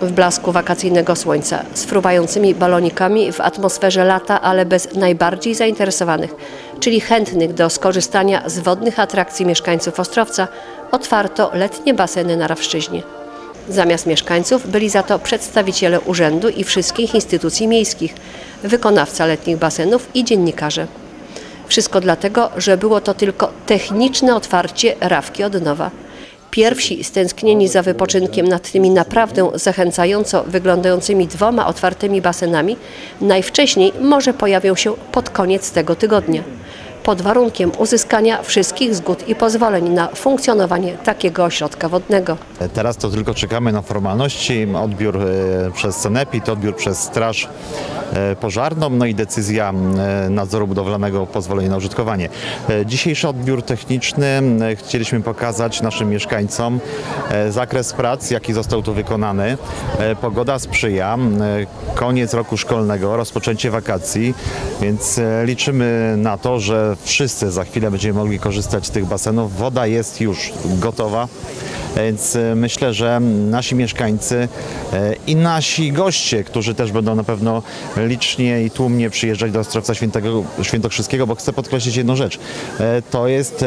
w blasku wakacyjnego słońca, z fruwającymi balonikami w atmosferze lata, ale bez najbardziej zainteresowanych, czyli chętnych do skorzystania z wodnych atrakcji mieszkańców Ostrowca, otwarto letnie baseny na Rawszczyźnie. Zamiast mieszkańców byli za to przedstawiciele urzędu i wszystkich instytucji miejskich, wykonawca letnich basenów i dziennikarze. Wszystko dlatego, że było to tylko techniczne otwarcie Rawki od nowa. Pierwsi stęsknieni za wypoczynkiem nad tymi naprawdę zachęcająco wyglądającymi dwoma otwartymi basenami najwcześniej może pojawią się pod koniec tego tygodnia. Pod warunkiem uzyskania wszystkich zgód i pozwoleń na funkcjonowanie takiego ośrodka wodnego. Teraz to tylko czekamy na formalności, odbiór e, przez Cenepit, odbiór przez Straż e, Pożarną, no i decyzja e, nadzoru budowlanego o pozwoleniu na użytkowanie. Dzisiejszy odbiór techniczny chcieliśmy pokazać naszym mieszkańcom zakres prac, jaki został tu wykonany. Pogoda sprzyja, koniec roku szkolnego, rozpoczęcie wakacji, więc e, liczymy na to, że wszyscy za chwilę będziemy mogli korzystać z tych basenów. Woda jest już gotowa. Więc e, myślę, że nasi mieszkańcy e, i nasi goście, którzy też będą na pewno licznie i tłumnie przyjeżdżać do Ostrowca Świętego, Świętokrzyskiego, bo chcę podkreślić jedną rzecz. E, To jest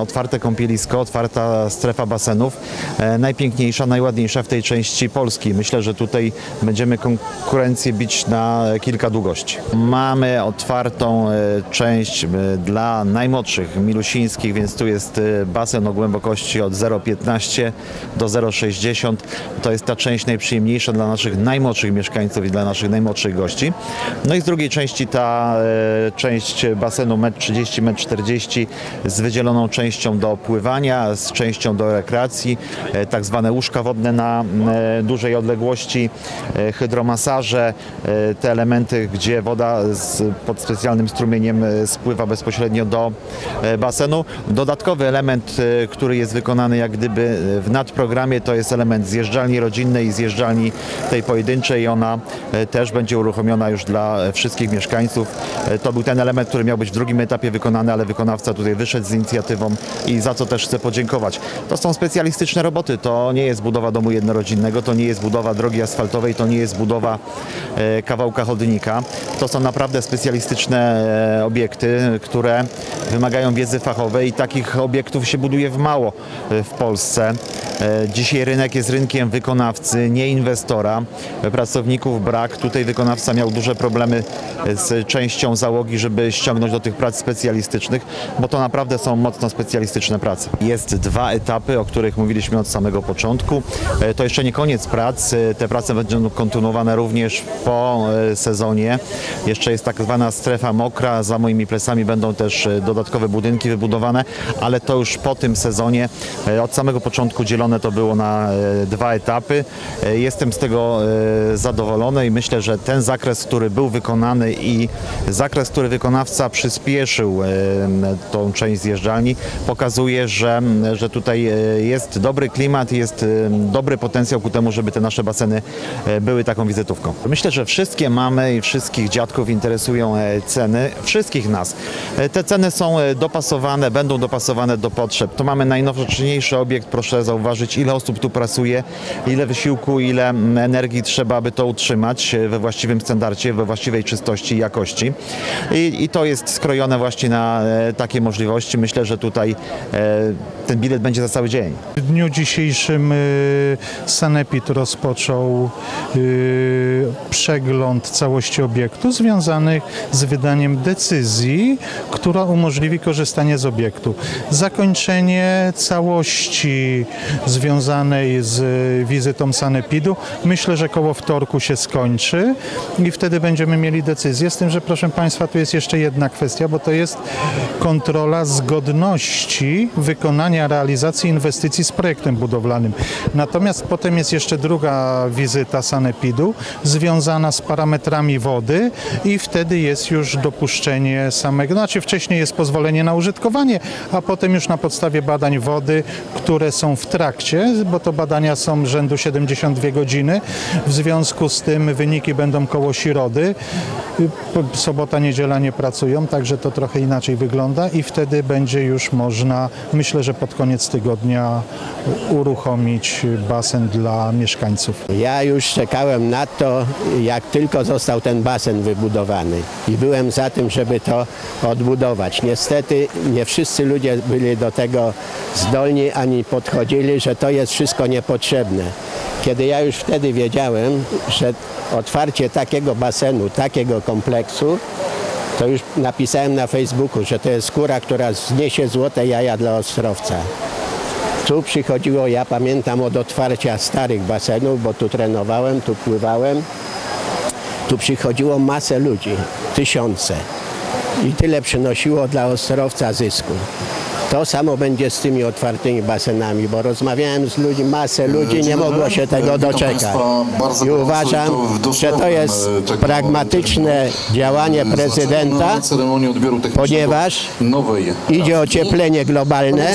otwarte kąpielisko, otwarta strefa basenów, najpiękniejsza, najładniejsza w tej części Polski. Myślę, że tutaj będziemy konkurencję bić na kilka długości. Mamy otwartą część dla najmłodszych, milusińskich, więc tu jest basen o głębokości od 0,15 do 0,60. To jest ta część najprzyjemniejsza dla naszych najmłodszych mieszkańców i dla naszych najmłodszych gości. No i z drugiej części ta e, część basenu 1,30 m, 1,40 m z wydzieloną częścią do pływania, z częścią do rekreacji, e, tak zwane łóżka wodne na e, dużej odległości, e, hydromasaże, e, te elementy, gdzie woda z, pod specjalnym strumieniem e, spływa bezpośrednio do e, basenu. Dodatkowy element, e, który jest wykonany jak gdyby w nadprogramie, to jest element zjeżdżalni rodzinnej i zjeżdżalni tej pojedynczej. Ona e, też będzie uruchomiona już dla e, wszystkich mieszkańców. E, To był ten element, który miał być w drugim etapie wykonany, ale wykonawca tutaj wyszedł z inicjatywą i za co też chcę podziękować. To są specjalistyczne roboty, to nie jest budowa domu jednorodzinnego, to nie jest budowa drogi asfaltowej, to nie jest budowa kawałka chodnika. To są naprawdę specjalistyczne obiekty, które wymagają wiedzy fachowej i takich obiektów się buduje w mało w Polsce. E, Dzisiaj rynek jest rynkiem wykonawcy, nie inwestora. Pracowników brak. Tutaj wykonawca miał duże problemy z częścią załogi, żeby ściągnąć do tych prac specjalistycznych, bo to naprawdę są mocno specjalistyczne prace. Jest dwa etapy, o których mówiliśmy od samego początku. E, To jeszcze nie koniec prac. E, Te prace będą kontynuowane również po e, sezonie. Jeszcze jest tak zwana strefa mokra. Za moimi plecami będą też e, dodatkowe budynki wybudowane, ale to już po tym sezonie. E, Od samego początku dzielone to było na e, dwa etapy. E, Jestem z tego e, zadowolony i myślę, że ten zakres, który był wykonany i zakres, który wykonawca przyspieszył tą część zjeżdżalni, pokazuje, że, że tutaj jest dobry klimat, jest dobry potencjał ku temu, żeby te nasze baseny były taką wizytówką. Myślę, że wszystkie mamy i wszystkich dziadków interesują ceny, wszystkich nas. Te ceny są dopasowane, będą dopasowane do potrzeb. To mamy najnowocześniejszy obiekt, proszę zauważyć, ile osób tu pracuje, ile wysiłku, ile energii trzeba, aby to utrzymać e, we właściwym standardzie, we właściwej czystości i jakości. I, i to jest skrojone właśnie na e, takie możliwości. Myślę, że tutaj e, ten bilet będzie za cały dzień. W dniu dzisiejszym y, Sanepid rozpoczął przegląd całości obiektu związanych z wydaniem decyzji, która umożliwi korzystanie z obiektu. Zakończenie całości związanej z wizytą Sanepidu myślę, że koło wtorku się skończy i wtedy będziemy mieli decyzję. Z tym, że proszę Państwa, tu jest jeszcze jedna kwestia, bo to jest kontrola zgodności wykonania realizacji inwestycji z projektem budowlanym. Natomiast potem jest jeszcze druga wizyta Sanepidu związana z parametrami wody i wtedy jest już dopuszczenie samego, znaczy wcześniej jest pozwolenie na użytkowanie, a potem już na podstawie badań wody, które są są w trakcie, bo to badania są rzędu 72 godziny. W związku z tym wyniki będą koło środy. Sobota, niedziela nie pracują, także to trochę inaczej wygląda i wtedy będzie już można, myślę, że pod koniec tygodnia uruchomić basen dla mieszkańców. Ja już czekałem na to, jak tylko został ten basen wybudowany i byłem za tym, żeby to odbudować. Niestety nie wszyscy ludzie byli do tego zdolni ani podchodzili, że to jest wszystko niepotrzebne. Kiedy ja już wtedy wiedziałem, że otwarcie takiego basenu, takiego kompleksu, to już napisałem na Facebooku, że to jest skóra, która zniesie złote jaja dla Ostrowca. Tu przychodziło, ja pamiętam od otwarcia starych basenów, bo tu trenowałem, tu pływałem. Tu przychodziło masę ludzi, tysiące. I tyle przynosiło dla Ostrowca zysku. To samo będzie z tymi otwartymi basenami, bo rozmawiałem z ludźmi, masę ludzi, nie mogło się tego doczekać. I uważam, że to jest e, tego pragmatyczne działanie prezydenta, ponieważ Idzie o ocieplenie globalne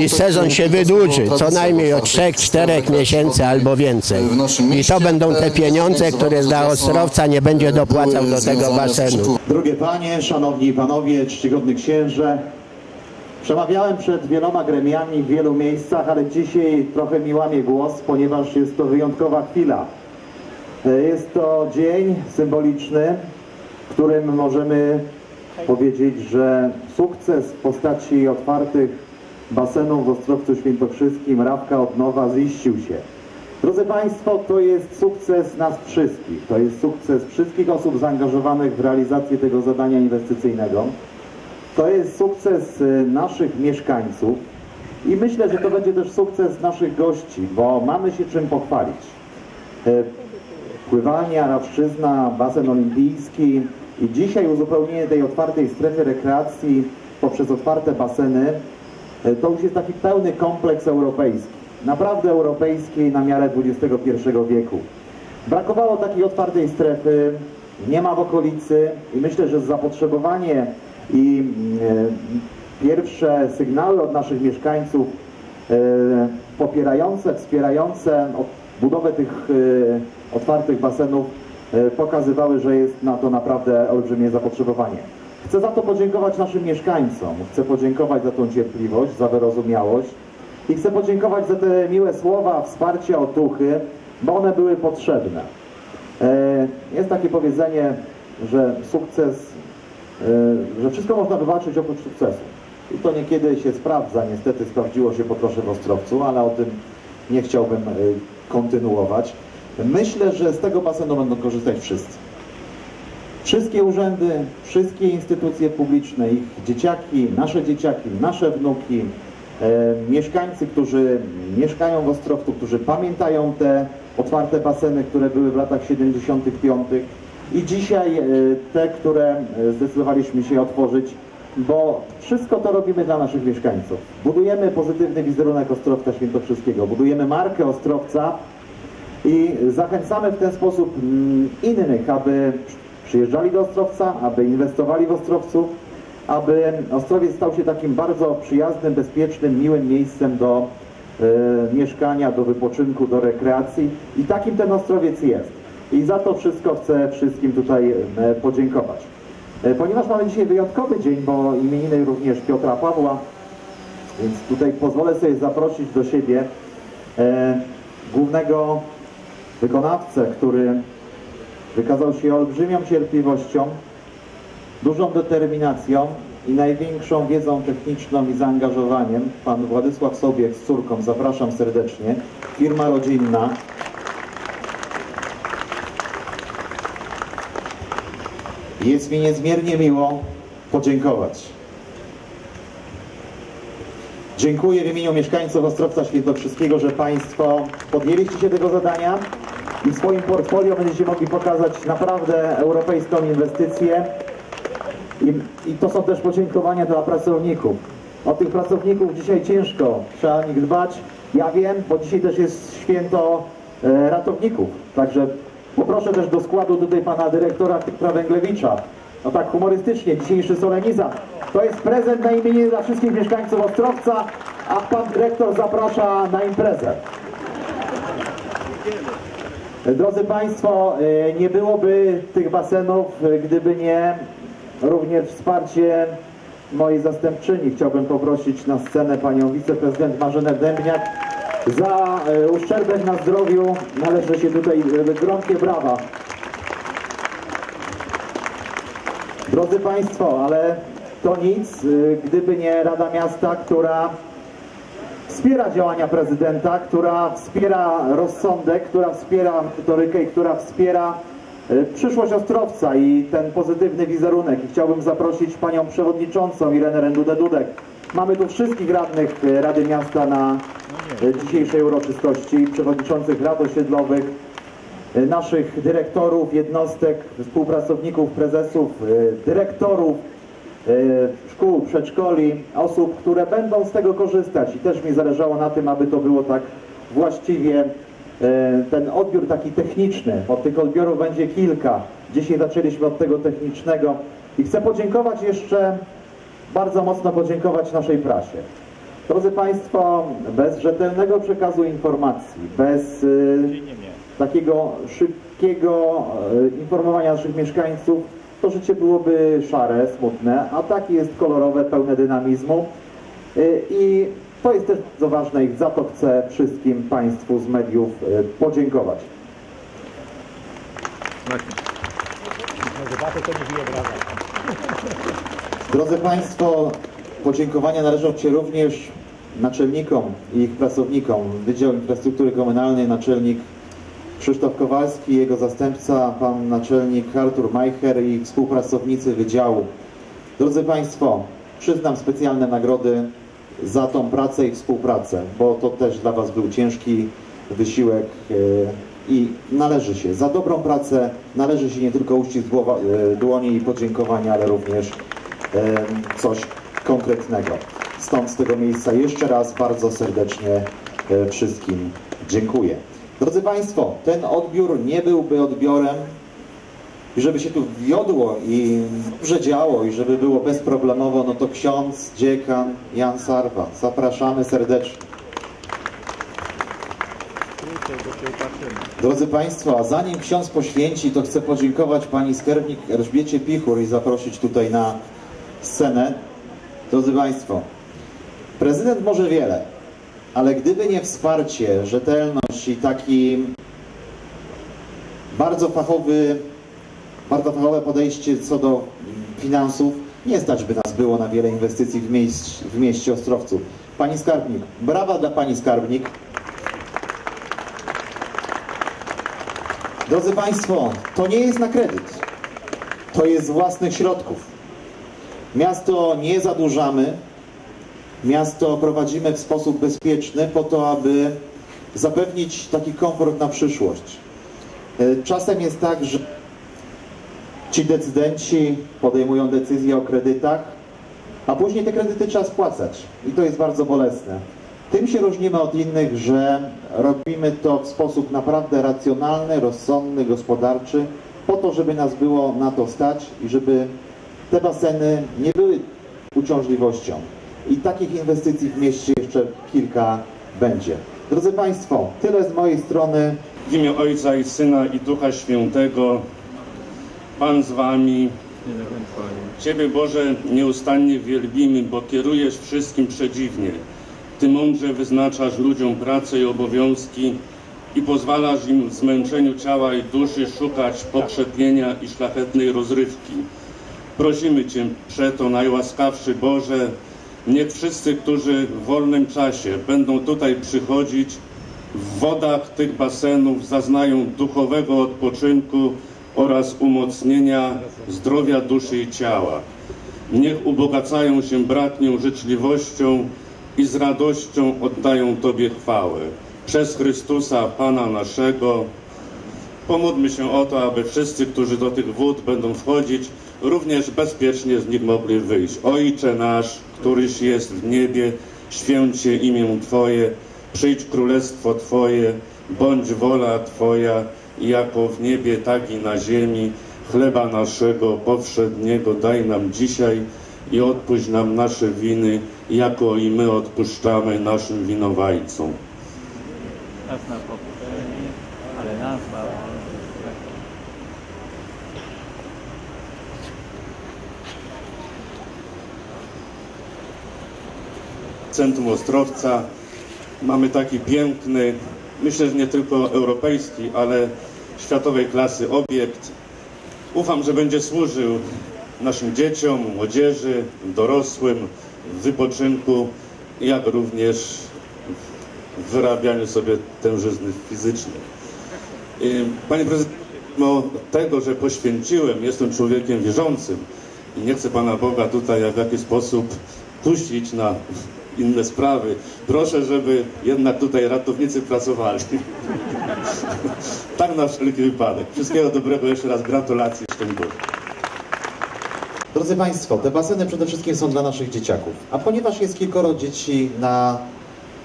i sezon się o wydłuży, co najmniej od otwartych 3-4 stawek miesięcy albo więcej. I to będą te pieniądze, które dla Ostrowca nie będzie dopłacał do tego basenu. Drogie panie, szanowni panowie, czcigodny księże. Przemawiałem przed wieloma gremiami w wielu miejscach, ale dzisiaj trochę mi łamie głos, ponieważ jest to wyjątkowa chwila. E, Jest to dzień symboliczny, w którym możemy powiedzieć, że sukces w postaci otwartych basenów w Ostrowcu Świętokrzyskim, Rawka od nowa ziścił się. Drodzy Państwo, to jest sukces nas wszystkich. To jest sukces wszystkich osób zaangażowanych w realizację tego zadania inwestycyjnego. To jest sukces y, naszych mieszkańców i myślę, że to będzie też sukces naszych gości, bo mamy się czym pochwalić. Y, Pływanie, Arawszczyzna, basen olimpijski i dzisiaj uzupełnienie tej otwartej strefy rekreacji poprzez otwarte baseny y, to już jest taki pełny kompleks europejski. Naprawdę europejski na miarę XXI wieku. Brakowało takiej otwartej strefy, nie ma w okolicy i myślę, że zapotrzebowanie i pierwsze sygnały od naszych mieszkańców e, popierające, wspierające budowę tych e, otwartych basenów e, pokazywały, że jest na to naprawdę olbrzymie zapotrzebowanie. Chcę za to podziękować naszym mieszkańcom, chcę podziękować za tą cierpliwość, za wyrozumiałość i chcę podziękować za te miłe słowa, wsparcie, otuchy, bo one były potrzebne. Jest takie powiedzenie, że sukces, że wszystko można wybaczyć oprócz sukcesu. I to niekiedy się sprawdza, niestety sprawdziło się po trosze w Ostrowcu, ale o tym nie chciałbym e, kontynuować. Myślę, że z tego basenu będą korzystać wszyscy. Wszystkie urzędy, wszystkie instytucje publiczne, ich dzieciaki, nasze dzieciaki, nasze wnuki, e, mieszkańcy, którzy mieszkają w Ostrowcu, którzy pamiętają te otwarte baseny, które były w latach 75. i dzisiaj e, te, które zdecydowaliśmy się otworzyć, bo wszystko to robimy dla naszych mieszkańców. Budujemy pozytywny wizerunek Ostrowca Świętokrzyskiego, budujemy markę Ostrowca, i zachęcamy w ten sposób mm, innych, aby przyjeżdżali do Ostrowca, aby inwestowali w Ostrowcu, aby Ostrowiec stał się takim bardzo przyjaznym, bezpiecznym, miłym miejscem do e, mieszkania, do wypoczynku, do rekreacji i takim ten Ostrowiec jest. I za to wszystko chcę wszystkim tutaj e, podziękować. E, ponieważ mamy dzisiaj wyjątkowy dzień, bo imieniny również Piotra Pawła, więc tutaj pozwolę sobie zaprosić do siebie e, głównego wykonawcę, który wykazał się olbrzymią cierpliwością, dużą determinacją i największą wiedzą techniczną i zaangażowaniem. Pan Władysław Sobiek z córką, zapraszam serdecznie. Firma rodzinna. Jest mi niezmiernie miło podziękować. Dziękuję w imieniu mieszkańców Ostrowca Świętokrzyskiego, że Państwo podjęliście się tego zadania i w swoim portfolio będziecie mogli pokazać naprawdę europejską inwestycję. I, I to są też podziękowania dla pracowników. O tych pracowników dzisiaj ciężko, trzeba o nich dbać. Ja wiem, bo dzisiaj też jest święto e, ratowników. Także poproszę też do składu tutaj pana dyrektora Piotra Węglewicza. No tak humorystycznie, dzisiejszy solenizant. To jest prezent na imieniu dla wszystkich mieszkańców Ostrowca, a pan dyrektor zaprasza na imprezę. Drodzy Państwo, e, nie byłoby tych basenów, gdyby nie również wsparcie mojej zastępczyni. Chciałbym poprosić na scenę panią wiceprezydent Marzenę Dębniak. Za e, uszczerbek na zdrowiu należy się tutaj e, gromkie brawa. Drodzy Państwo, ale to nic, y, gdyby nie Rada Miasta, która wspiera działania prezydenta, która wspiera rozsądek, która wspiera merytorykę i która wspiera przyszłość Ostrowca i ten pozytywny wizerunek. I chciałbym zaprosić panią przewodniczącą Irenę Rendudę-Dudek. Mamy tu wszystkich radnych y, Rady Miasta na y, dzisiejszej uroczystości, przewodniczących rad osiedlowych, y, naszych dyrektorów, jednostek, współpracowników, prezesów, dyrektorów szkół, przedszkoli, osób, które będą z tego korzystać. I też mi zależało na tym, aby to było tak właściwie ten odbiór taki techniczny, bo tych odbiorów będzie kilka. Dzisiaj zaczęliśmy od tego technicznego i chcę podziękować jeszcze, bardzo mocno podziękować naszej prasie. Drodzy Państwo, bez rzetelnego przekazu informacji, bez y, takiego szybkiego e, informowania naszych mieszkańców, to życie byłoby szare, smutne, a takie jest kolorowe, pełne dynamizmu. Y, I to jest też bardzo ważne i za to chcę wszystkim Państwu z mediów y, podziękować. Drodzy Państwo, podziękowania należą się również naczelnikom i ich pracownikom. Wydział Infrastruktury Komunalnej, naczelnik Krzysztof Kowalski, jego zastępca, pan naczelnik Artur Majcher i współpracownicy Wydziału. Drodzy Państwo, przyznam specjalne nagrody za tą pracę i współpracę, bo to też dla Was był ciężki wysiłek e, i należy się. Za dobrą pracę należy się nie tylko uścisk e, dłoni i podziękowania, ale również coś konkretnego. Stąd z tego miejsca jeszcze raz bardzo serdecznie e, wszystkim dziękuję. Drodzy Państwo, ten odbiór nie byłby odbiorem i żeby się tu wiodło i dobrze działo i żeby było bezproblemowo, no to ksiądz, dziekan Jan Sarwa. Zapraszamy serdecznie. Drodzy Państwo, a zanim ksiądz poświęci, to chcę podziękować pani skarbnik Elżbiecie Pichur i zaprosić tutaj na scenę. Drodzy Państwo, prezydent może wiele, ale gdyby nie wsparcie, rzetelność i taki bardzo fachowy, bardzo fachowe podejście co do finansów, nie stać by nas było na wiele inwestycji w, w mieście Ostrowcu. Pani skarbnik, brawa dla pani skarbnik. Drodzy Państwo, to nie jest na kredyt. To jest z własnych środków. Miasto nie zadłużamy. Miasto prowadzimy w sposób bezpieczny po to, aby zapewnić taki komfort na przyszłość. E, Czasem jest tak, że ci decydenci podejmują decyzje o kredytach, a później te kredyty trzeba spłacać. I to jest bardzo bolesne. Tym się różnimy od innych, że robimy to w sposób naprawdę racjonalny, rozsądny, gospodarczy, po to, żeby nas było na to stać i żeby te baseny nie były uciążliwością. I takich inwestycji w mieście jeszcze kilka będzie. Drodzy Państwo, tyle z mojej strony. W imię Ojca i Syna i Ducha Świętego, Pan z Wami. Ciebie Boże nieustannie wielbimy, bo kierujesz wszystkim przedziwnie. Ty mądrze wyznaczasz ludziom pracę i obowiązki i pozwalasz im w zmęczeniu ciała i duszy szukać pokrzepienia i szlachetnej rozrywki. Prosimy Cię przeto, najłaskawszy Boże, niech wszyscy, którzy w wolnym czasie będą tutaj przychodzić, w wodach tych basenów zaznają duchowego odpoczynku oraz umocnienia zdrowia duszy i ciała. Niech ubogacają się bratnią życzliwością i z radością oddają Tobie chwałę. Przez Chrystusa, Pana naszego, Pomódlmy się o to, aby wszyscy, którzy do tych wód będą wchodzić, również bezpiecznie z nich mogli wyjść. Ojcze nasz, któryś jest w niebie, święć się imię Twoje, przyjdź królestwo Twoje, bądź wola Twoja, jako w niebie, tak i na ziemi. Chleba naszego powszedniego daj nam dzisiaj i odpuść nam nasze winy, jako i my odpuszczamy naszym winowajcom. Nas na pokuszenie, ale nas zbaw Centrum Ostrowca. Mamy taki piękny, myślę, że nie tylko europejski, ale światowej klasy obiekt. Ufam, że będzie służył naszym dzieciom, młodzieży, dorosłym w wypoczynku, jak również w wyrabianiu sobie tężyzny fizycznej. Panie prezydencie, mimo tego, że poświęciłem, jestem człowiekiem wierzącym i nie chcę Pana Boga tutaj w jakiś sposób kusić na inne sprawy. Proszę, żeby jednak tutaj ratownicy pracowali. tak na wszelki wypadek. Wszystkiego dobrego, jeszcze raz gratulacje, Boże. Drodzy Państwo, te baseny przede wszystkim są dla naszych dzieciaków. A ponieważ jest kilkoro dzieci na,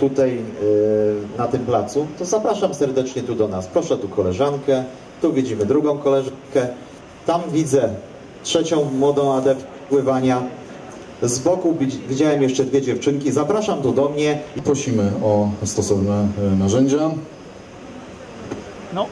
tutaj yy, na tym placu, to zapraszam serdecznie tu do nas. Proszę tu koleżankę, tu widzimy drugą koleżankę, tam widzę trzecią młodą adept pływania. Z boku widz- widziałem jeszcze dwie dziewczynki. Zapraszam tu do mnie. i prosimy o stosowne e, narzędzia. No,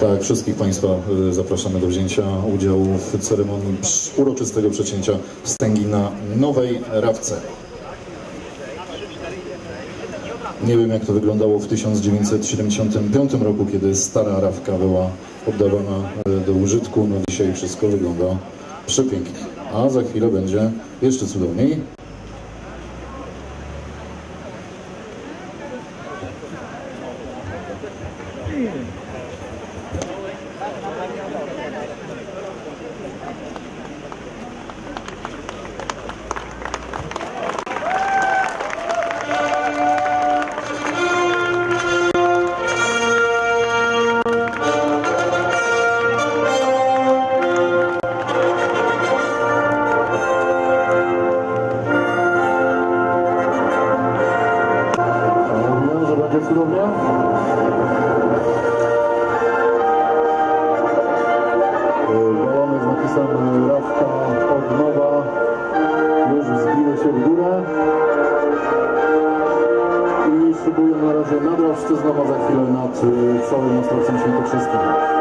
Tak, wszystkich Państwa e, zapraszamy do wzięcia udziału w ceremonii uroczystego przecięcia wstęgi na nowej rawce. Nie wiem, jak to wyglądało w 1975 roku, kiedy stara rawka była oddawana e, do użytku. No dzisiaj wszystko wygląda przepięknie. A za chwilę będzie jeszcze cudowniej. Będzie cudownie. Balony z napisem Rawka od nowa już wzbiły się w górę i szybują na razie nad Rawszczyzną, a za chwilę nad y, całym Ostrowcem Świętokrzyskim.